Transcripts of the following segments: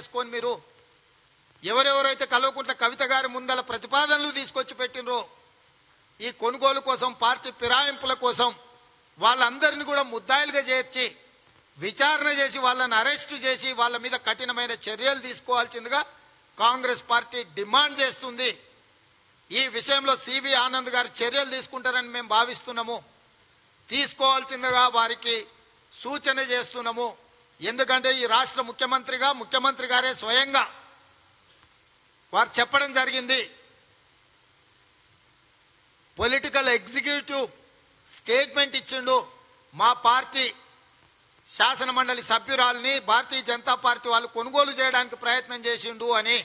చేసుకొని మీరు ఎవరెవరైతే కల్వకుంట్ల కవిత గారి ముందల ప్రతిపాదనలు తీసుకొచ్చి పెట్టినరో ఈ కొనుగోలు కోసం పార్టీ ఫిరాయింపుల కోసం వాళ్ళందరిని కూడా ముద్దాయిలుగా చేర్చి విచారణ చేసి వాళ్ళని అరెస్టు చేసి వాళ్ళ మీద కఠినమైన చర్యలు తీసుకోవాల్సిందిగా కాంగ్రెస్ పార్టీ డిమాండ్ చేస్తుంది. ఈ విషయంలో సివి ఆనంద్ గారు చర్యలు తీసుకుంటారని మేము భావిస్తున్నాము. తీసుకోవాల్సిందిగా వారికి సూచన చేస్తున్నాము. ఎందుకంటే ఈ రాష్ట్ర ముఖ్యమంత్రిగా ముఖ్యమంత్రి గారే స్వయంగా వారు చెప్పడం జరిగింది. పొలిటికల్ ఎగ్జిక్యూటివ్ స్టేట్మెంట్ ఇచ్చిండు. మా పార్టీ శాసన మండలి సభ్యురాలని భారతీయ జనతా పార్టీ వాళ్ళు కొనుగోలు చేయడానికి ప్రయత్నం చేసిండు అని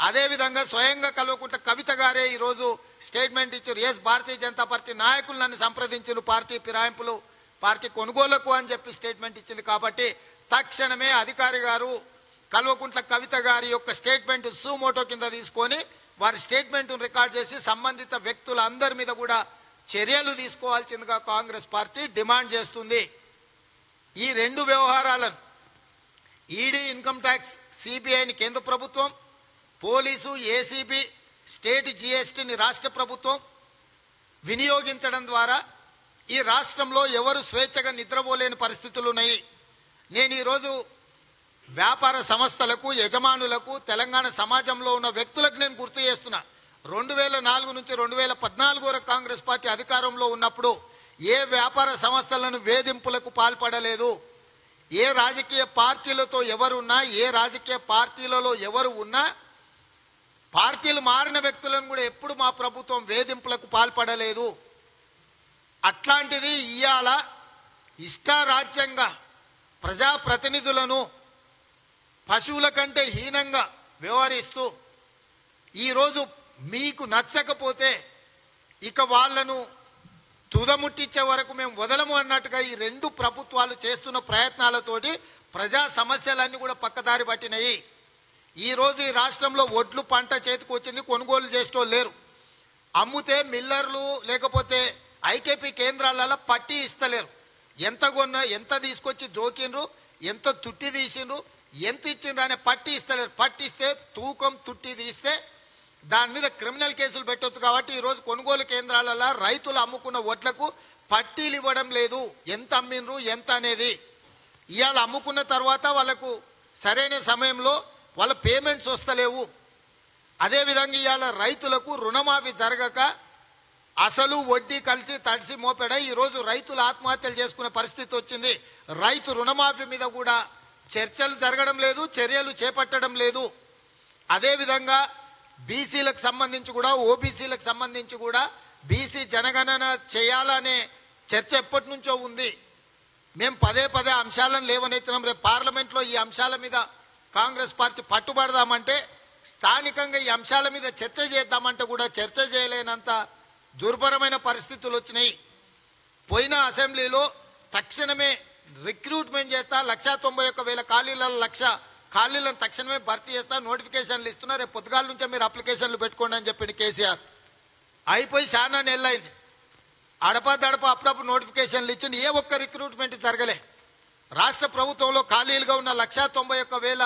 అదేవిధంగా స్వయంగా కల్వకుంట్ల కవిత గారే ఈరోజు స్టేట్మెంట్ ఇచ్చారు. ఎస్ భారతీయ జనతా పార్టీ నాయకులు నన్ను సంప్రదించిన పార్టీ ఫిరాయింపులు పార్టీ కొనుగోలకు అని చెప్పి స్టేట్మెంట్ ఇచ్చింది కాబట్టి తక్షణమే అధికారి గారు కల్వకుంట్ల కవిత గారి యొక్క స్టేట్మెంట్ సూమోటో కింద తీసుకొని వారి స్టేట్మెంట్ రికార్డ్ చేసి సంబంధిత వ్యక్తుల అందరి మీద కూడా చర్యలు తీసుకోవాల్సిందిగా కాంగ్రెస్ పార్టీ డిమాండ్ చేస్తుంది. ఈ రెండు వ్యవహారాలను ఈడీ ఇన్కమ్ ట్యాక్స్ సిబిఐని కేంద్ర ప్రభుత్వం పోలీసు ఏసీబీ స్టేట్ జిఎస్టీని రాష్ట్ర ప్రభుత్వం వినియోగించడం ద్వారా ఈ రాష్ట్రంలో ఎవరు స్వేచ్ఛగా నిద్రపోలేని పరిస్థితులు ఉన్నాయి. నేను ఈరోజు వ్యాపార సంస్థలకు యజమానులకు తెలంగాణ సమాజంలో ఉన్న వ్యక్తులకు నేను గుర్తు చేస్తున్నా. రెండు వేల నాలుగు నుంచి రెండు వేల పద్నాలుగు వరకు కాంగ్రెస్ పార్టీ అధికారంలో ఉన్నప్పుడు ఏ వ్యాపార సంస్థలను వేధింపులకు పాల్పడలేదు. ఏ రాజకీయ పార్టీలతో ఎవరున్నా ఏ రాజకీయ పార్టీలలో ఎవరు ఉన్నా పార్టీలు మారిన వ్యక్తులను కూడా ఎప్పుడు మా ప్రభుత్వం వేధింపులకు పాల్పడలేదు. అట్లాంటిది ఇవాళ ఇష్టారాజ్యంగా ప్రజాప్రతినిధులను పశువుల కంటే హీనంగా వ్యవహరిస్తూ ఈరోజు మీకు నచ్చకపోతే ఇక వాళ్ళను తుదముట్టించే వరకు మేము వదలము అన్నట్టుగా ఈ రెండు ప్రభుత్వాలు చేస్తున్న ప్రయత్నాలతోటి ప్రజా సమస్యలన్నీ కూడా పక్కదారి పట్టినాయి. ఈరోజు ఈ రాష్ట్రంలో ఒడ్లు పంట చేతికి వచ్చింది కొనుగోలు చేసేటోళ్ళు లేరు. అమ్ముతే మిల్లర్లు లేకపోతే ఐకేపీ కేంద్రాలలో పట్టి ఇస్తలేరు. ఎంత కొన్నా ఎంత తీసుకొచ్చి జోకిండ్రు ఎంత తుట్టి తీసిండ్రు ఎంత ఇచ్చిండ్రు అనే పట్టి ఇస్తలేరు పట్టిస్తే తూకం తుట్టి తీస్తే దాని మీద క్రిమినల్ కేసులు పెట్టొచ్చు కాబట్టి ఈరోజు కొనుగోలు కేంద్రాలలో రైతులు అమ్ముకున్న వడ్లకు పట్టీలు ఇవ్వడం లేదు. ఎంత అమ్మిండ్రు ఎంత అనేది. ఇవాళ అమ్ముకున్న తర్వాత వాళ్ళకు సరైన సమయంలో వాళ్ళ పేమెంట్స్ వస్తలేవు. అదేవిధంగా ఇవాళ రైతులకు రుణమాఫీ జరగక అసలు వడ్డీ కలిసి తడిసి మోపెడ ఈరోజు రైతులు ఆత్మహత్యలు చేసుకునే పరిస్థితి వచ్చింది. రైతు రుణమాఫీ మీద కూడా చర్చలు జరగడం లేదు చర్యలు చేపట్టడం లేదు. అదేవిధంగా బీసీలకు సంబంధించి కూడా ఓబీసీలకు సంబంధించి కూడా బీసీ జనగణన చేయాలనే చర్చ ఎప్పటి నుంచో ఉంది. మేము పదే పదే అంశాలను లేవనెత్తినాం. రేపు పార్లమెంట్లో ఈ అంశాల మీద కాంగ్రెస్ పార్టీ పట్టుబడదామంటే స్థానికంగా ఈ అంశాల మీద చర్చ చేద్దామంటే కూడా చర్చ చేయలేనంత దుర్భరమైన పరిస్థితులు వచ్చినాయి. పోయిన అసెంబ్లీలో తక్షణమే రిక్రూట్మెంట్ చేస్తా లక్ష తొంభై ఒక్క వేల ఖాళీల లక్ష ఖాళీలను తక్షణమే భర్తీ చేస్తా నోటిఫికేషన్లు ఇస్తున్నా రేపు పొద్దుగాల నుంచే మీరు అప్లికేషన్లు పెట్టుకోండి అని చెప్పింది కేసీఆర్. అయిపోయి చాలా నెలలైంది. అడప దడప అప్పుడప్పుడు నోటిఫికేషన్లు ఇచ్చిన ఏ ఒక్క రిక్రూట్మెంట్ జరగలే. రాష్ట్ర ప్రభుత్వంలో ఖాళీలుగా ఉన్న లక్షా తొంభై ఒక్క వేల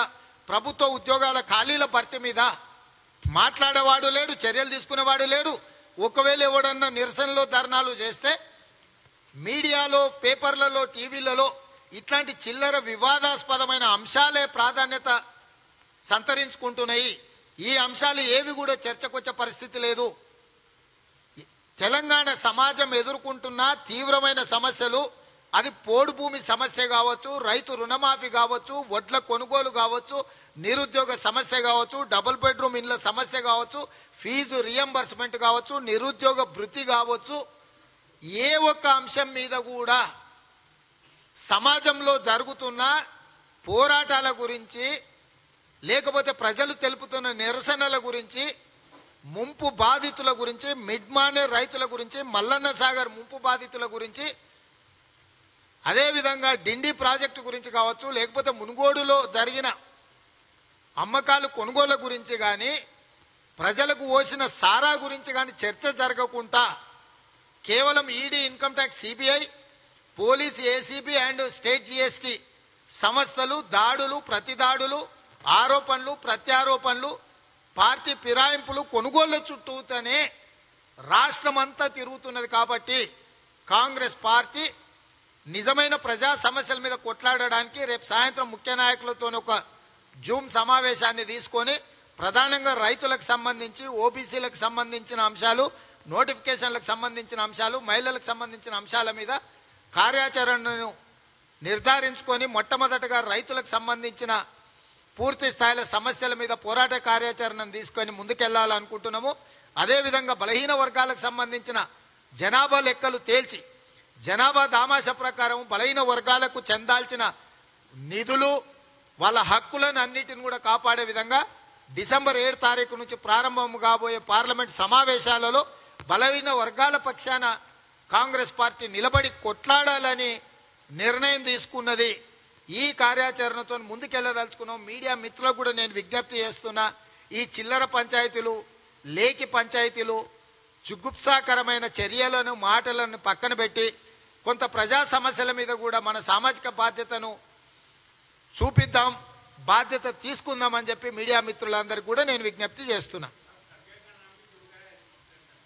ప్రభుత్వ ఉద్యోగాల ఖాళీల భర్తీ మీద మాట్లాడేవాడు లేడు చర్యలు తీసుకునేవాడు లేడు. ఒకవేళ ఎవడన్నా నిరసనలో ధర్నాలు చేస్తే మీడియాలో పేపర్లలో టీవీలలో ఇట్లాంటి చిల్లర వివాదాస్పదమైన అంశాలే ప్రాధాన్యత సంతరించుకుంటున్నాయి. ఈ అంశాలు ఏవి కూడా చర్చకొచ్చే పరిస్థితి లేదు. తెలంగాణ సమాజం ఎదుర్కొంటున్న తీవ్రమైన సమస్యలు అది పోడు భూమి సమస్య కావచ్చు రైతు రుణమాఫీ కావచ్చు వడ్ల కొనుగోలు కావచ్చు నిరుద్యోగ సమస్య కావచ్చు డబుల్ బెడ్రూమ్ ఇండ్ల సమస్య కావచ్చు ఫీజు రియంబర్స్మెంట్ కావచ్చు నిరుద్యోగ భృతి కావచ్చు. ఏ ఒక్క అంశం మీద కూడా సమాజంలో జరుగుతున్న పోరాటాల గురించి లేకపోతే ప్రజలు తెలుపుతున్న నిరసనల గురించి ముంపు బాధితుల గురించి మిడ్మానే రైతుల గురించి మల్లన్న సాగర్ ముంపు బాధితుల గురించి అదేవిధంగా డిండి ప్రాజెక్టు గురించి కావచ్చు లేకపోతే మునుగోడులో జరిగిన అమ్మకాలు కొనుగోళ్ళ గురించి కానీ ప్రజలకు ఓసిన సారా గురించి కానీ చర్చ జరగకుండా కేవలం ED income tax CBI police ACB and state GST సంస్థలు దాడులు ప్రతి దాడులు ఆరోపణలు ప్రత్యారోపణలు పార్టీ ఫిరాయింపులు కొనుగోళ్ళ చుట్టూతోనే రాష్ట్రమంతా తిరుగుతున్నది కాబట్టి కాంగ్రెస్ పార్టీ నిజమైన ప్రజా సమస్యల మీద కొట్లాడడానికి రేపు సాయంత్రం ముఖ్య నాయకులతో ఒక జూమ్ సమావేశాన్ని తీసుకొని ప్రధానంగా రైతులకు సంబంధించి ఓబీసీలకు సంబంధించిన అంశాలు నోటిఫికేషన్లకు సంబంధించిన అంశాలు మహిళలకు సంబంధించిన అంశాల మీద కార్యాచరణను నిర్ధారించుకొని మొట్టమొదటగా రైతులకు సంబంధించిన పూర్తి స్థాయిలో సమస్యల మీద పోరాట కార్యాచరణను తీసుకొని ముందుకెళ్ళాలనుకుంటున్నాము. అదేవిధంగా బలహీన వర్గాలకు సంబంధించిన జనాభా లెక్కలు తేల్చి జనాభా దామాష ప్రకారం బలహీన వర్గాలకు చెందాల్సిన నిధులు వాళ్ళ హక్కులను అన్నిటిని కూడా కాపాడే విధంగా డిసెంబర్ ఏడు తారీఖు నుంచి ప్రారంభం కాబోయే పార్లమెంట్ సమావేశాలలో బలహీన వర్గాల పక్షాన కాంగ్రెస్ పార్టీ నిలబడి కొట్లాడాలని నిర్ణయం తీసుకున్నది. ఈ కార్యాచరణతో ముందుకెళ్ళదలుచుకున్నాం మీడియా మిత్రులకు కూడా నేను విజ్ఞప్తి చేస్తున్నా ఈ చిల్లర పంచాయతీలు లేకి పంచాయతీలు జుగుప్సాకరమైన చర్యలను మాటలను పక్కన పెట్టి కొంత ప్రజా సమస్యల మీద కూడా మన సామాజిక బాధ్యతను చూపిద్దాం బాధ్యత తీసుకుందామని చెప్పి మీడియా మిత్రులందరికీ కూడా నేను విజ్ఞప్తి చేస్తున్నా.